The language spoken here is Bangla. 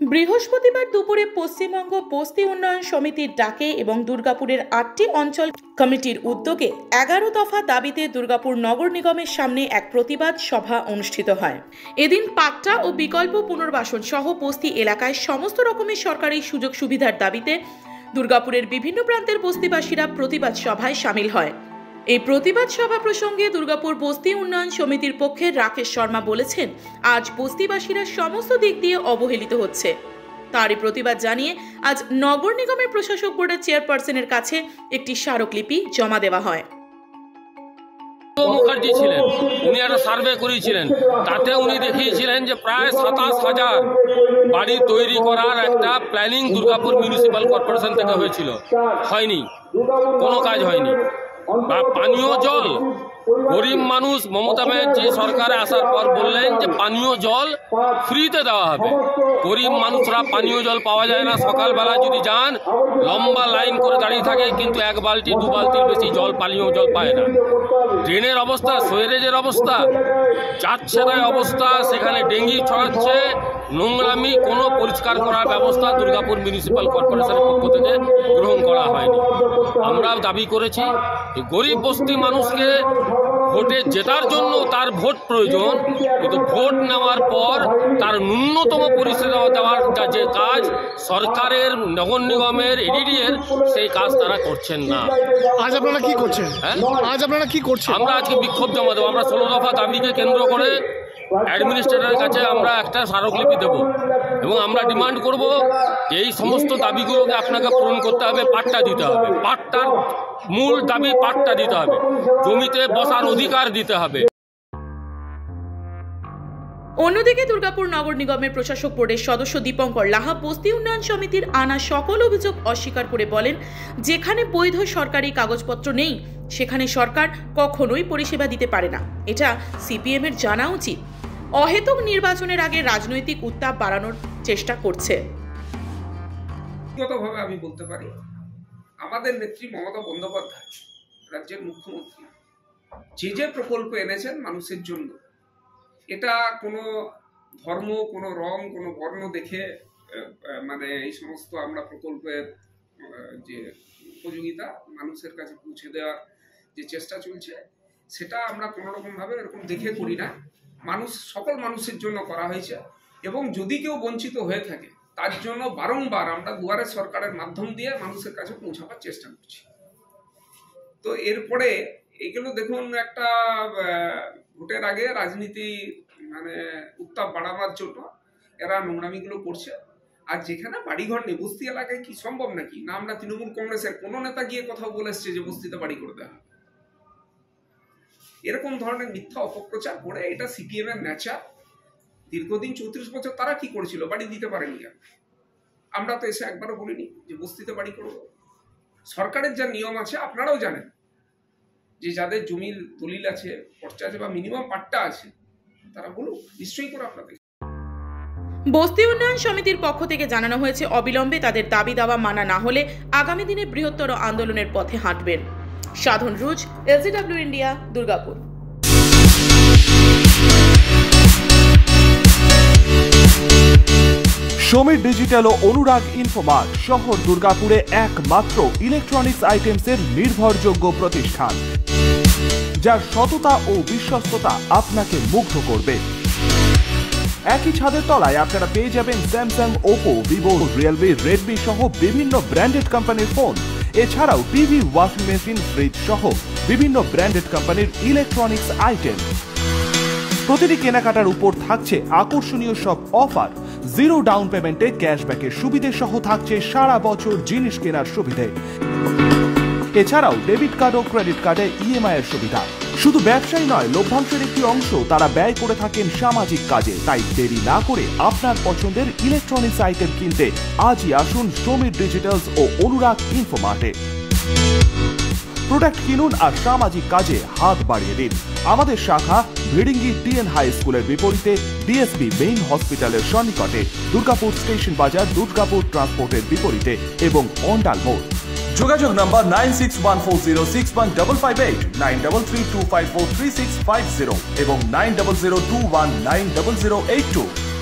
বৃহস্পতিবার দুপুরে পশ্চিমবঙ্গ বস্তি উন্নয়ন সমিতির ডাকে এবং দুর্গাপুরের আটটি অঞ্চল কমিটির উদ্যোগে এগারো দফা দাবিতে দুর্গাপুর নগর নিগমের সামনে এক প্রতিবাদ সভা অনুষ্ঠিত হয়। এদিন পাট্টা ও বিকল্প পুনর্বাসন সহ বস্তি এলাকায় সমস্ত রকমের সরকারি সুযোগ সুবিধার দাবিতে দুর্গাপুরের বিভিন্ন প্রান্তের বস্তিবাসীরা প্রতিবাদ সভায় সামিল হয়। এই প্রতিবাদ সভা প্রসঙ্গে দুর্গাপুর বস্তি উন্নয়ন সমিতির পক্ষে রাকেশ শর্মা বলেছেন, আজ বস্তিবাসীরা সমস্ত দিক দিয়ে অবহেলিত হচ্ছে। তারই প্রতিবাদ জানিয়ে আজ নগর নিগমের প্রশাসক বোর্ডের চেয়ারপারসনের কাছে একটি স্মারকলিপি জমা দেওয়া হয়। মুখার্জি ছিলেন। উনি একটা সার্ভে করেছিলেন তাতে উনি দেখিয়েছিলেন যে প্রায় সাতাশ হাজার বাড়ি তৈরি করার একটা প্ল্যানিং দুর্গাপুর মিউনিসিপ্যাল কর্পোরেশন থেকে হয়েছিল। হয়নি। কোনো কাজ হয়নি। বা পানীয় জল। গরিব মানুষ মমতা ব্যানার্জি সরকারে আসার পর বললেন যে পানীয় জল ফ্রিতে দেওয়া হবে। গরিব মানুষরা পানীয় জল পাওয়া যায় না। সকালবেলা যদি যান লম্বা লাইন করে দাঁড়িয়ে থাকে কিন্তু এক বালতি দু বালতির বেশি জল পানীয় জল পায় না। ড্রেনের অবস্থা সোয়েরেজের অবস্থা চাচ্ছেদায় অবস্থা সেখানে ডেঙ্গি ছড়াচ্ছে। নোংরামি কোনো পরিষ্কার করার ব্যবস্থা দুর্গাপুর মিউনিসিপ্যাল কর্পোরেশনের পক্ষ থেকে গ্রহণ করা হয়নি। আমরা দাবি করেছি গরিব বস্তি মানুষকে ভোটে জেতার জন্য তার ভোট প্রয়োজন কিন্তু ভোট নেওয়ার পর তার ন্যূনতম পরিষেবা দেওয়ার যে কাজ সরকারের নগর নিগমের এডিডি এর সেই কাজ তারা করছেন না। আজ আপনারা কি করছেন? হ্যাঁ? আজ আপনারা কি করছেন? আমরা আজকে বিক্ষোভ জমা দেবো। আমরা ষোলো দফা দাবিকে কেন্দ্র করে অ্যাডমিনিস্ট্রেটরের কাছে আমরা একটা স্মারকলিপি দেব এবং আমরা ডিমান্ড করব যে এই সমস্ত দাবিগুলোকে আপনাকে পূরণ করতে হবে, পাট্টা দিতে হবে। পাট্টার মূল দাবি পাট্টা দিতে হবে। জমিতে বসার অধিকার দিতে হবে। অন্যদিকে দুর্গাপুর নগর নিগমের প্রশাসক বোর্ডের সদস্য দীপঙ্কর লাহা বস্তি উন্নয়ন সমিতির আনা সকল অভিযোগ অস্বীকার করে বলেন, যেখানে বৈধ সরকারি কাগজপত্র নেই, সেখানে সরকার কখনোই পরিষেবা দিতে পারে না। এটা সিপিএম এর জানা উচিত। অহেতুক নির্বাচনের আগে রাজনৈতিক উত্তাপ বাড়ানোর চেষ্টা করছে। আমি বলতে পারি, আমাদের নেত্রী মমতা বন্দ্যোপাধ্যায় রাজ্যের মুখ্যমন্ত্রী। যে যে প্রকল্প এনেছেন মানুষের জন্য এটা কোনো ধর্ম, কোনো রং, কোনো বর্ণ দেখে মানে এই সমস্ত আমরা প্রকল্পের যে উপযোগিতা মানুষের কাছে পৌঁছে দেওয়ার যে চেষ্টা চলছে, সেটা আমরা কোনো রকমভাবে এরকম দেখে করি না। মানুষ, সকল মানুষের জন্য করা হয়েছে এবং যদি কেউ বঞ্চিত হয়ে থাকে, তার জন্য বারংবার আমরা দুয়ারে সরকারের মাধ্যম দিয়ে মানুষের কাছে পৌঁছাবার চেষ্টা করছি। তো এরপরে এগুলো দেখুন একটা ভোটের আগে রাজনীতি মানে উত্তাপ বাড়াবার জন্য এরা নোংরামিগুলো করছে। আর যেখানে বাড়িঘর নেই, বস্তি এলাকায় কি সম্ভব নাকি? না আমরা তৃণমূল কংগ্রেসের কোনো নেতা গিয়ে কোথাও বলে এসছে যে বস্তিতে বাড়ি করে দেওয়া। এরকম ধরনের মিথ্যা অপপ্রচার করে এটা সিপিএম এর নেচার দীর্ঘদিন চৌত্রিশ বছর তারা কি করেছিল? বাড়ি দিতে পারেনি কেন? আমরা তো এসে একবারও বলিনি যে বস্তিতে বাড়ি করব। সরকারের যা নিয়ম আছে, আপনারাও জানেন। যে যাদের জমির দলিল আছে, খরচা আছে বা মিনিমাম পাট্টা আছে, তারা বলুক, নিশ্চয়ই করে আপনাদের। বস্তি উন্নয়ন সমিতির পক্ষ থেকে জানানো হয়েছে, অবিলম্বে তাদের দাবি দাওয়া মানা না হলে আগামী দিনে বৃহত্তর আন্দোলনের পথে হাঁটবেন। সাধন রুজ, LGW India, Durgapur. Samir digital ও অনুরাগ ইনফোমার্ট শহর দুর্গাপুরে একমাত্র ইলেকট্রনিক্স আইটেমসের নির্ভরযোগ্য প্রতিষ্ঠান, যার সততা ও বিশ্বস্ততা আপনাকে মুগ্ধ করবে। একই ছাদের তলায় আপনারা পেয়ে যাবেন Samsung Oppo Vivo Realme Redmi সহ বিভিন্ন ব্র্যান্ডেড কোম্পানির ফোন এছাড়াও টিভি ওয়াশিং মেশিন ফ্রিজ সহ বিভিন্ন ব্র্যান্ডেড কোম্পানির ইলেকট্রনিক্স আইটেম প্রতিটি কেনাকাটার উপর থাকছে আকর্ষণীয় সব অফার। জিরো ডাউন পেমেন্টে ক্যাশব্যাকের সুবিধে সহ থাকছে সারা বছর জিনিস কেনার সুবিধে। এছাড়াও ডেবিট কার্ড ও ক্রেডিট কার্ডে ইএমআই এর সুবিধা। শুধু ব্যবসায়ী নয়, লভ্যাংশের একটি অংশ তারা ব্যয় করে থাকেন সামাজিক কাজে। তাই দেরি না করে আপনার পছন্দের ইলেকট্রনিক্স আইটেম কিনতে আজই আসুন সমীর ডিজিটালস ও অনুরাগ ইনফোমার্টে প্রোডাক্ট কিনুন আর সামাজিক কাজে হাত বাড়িয়ে দিন। আমাদের শাখা ভিড়িঙ্গি ডিএন হাই স্কুলের বিপরীতে ডিএসবি মেইন হসপিটালের সন্নিকটে দুর্গাপুর স্টেশন বাজার, দুর্গাপুর ট্রান্সপোর্টের বিপরীতে এবং অন্ডাল মোড়। যোগাযোগ number nine six one four zero six one five eight, nine three two five four three six five zero এবং nine zero two one nine zero eight two.